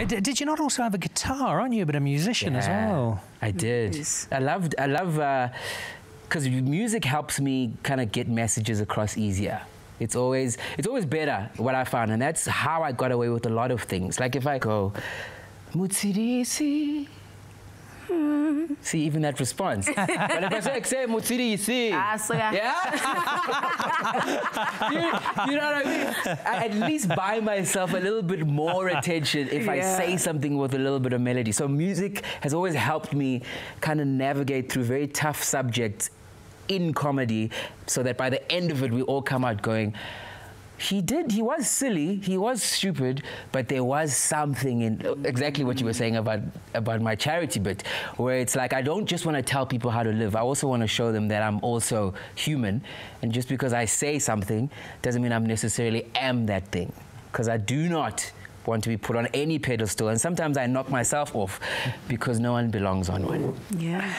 Uh, d- Did you not also have a guitar? Aren't you a bit of a musician as well? I did. Yes. I loved. I love because music helps me kind of get messages across easier. It's always it's always better what I found, and that's how I got away with a lot of things. Like if I go, Mutsirisi. Hmm," See, even that response. but if I say, say Mutsirisi. Ah, so yeah. Yeah? you, you know what I mean? I at least buy myself a little bit more attention if I say something with a little bit of melody. So music has always helped me kind of navigate through very tough subjects in comedy so that by the end of it we all come out going he did he was silly he was stupid but there was something in exactly what you were saying about about my charity bit where it's like i don't just want to tell people how to live i also want to show them that i'm also human. And just because i say something doesn't mean i'm necessarily am that thing because i do not want to be put on any pedestal. And sometimes i knock myself off because no one belongs on one. Yeah.